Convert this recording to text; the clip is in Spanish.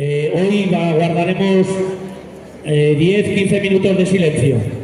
Eh, hoy guardaremos eh, 10-15 minutos de silencio.